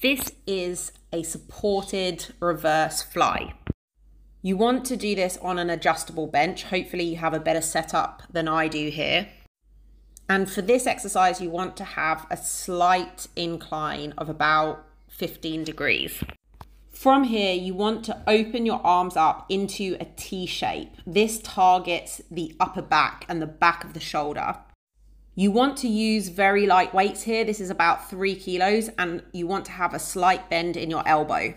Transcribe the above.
This is a supported reverse fly. You want to do this on an adjustable bench. Hopefully you have a better setup than I do here. And for this exercise, you want to have a slight incline of about 15 degrees. From here, you want to open your arms up into a T shape. This targets the upper back and the back of the shoulder. You want to use very light weights here. This is about three kilos, and you want to have a slight bend in your elbow.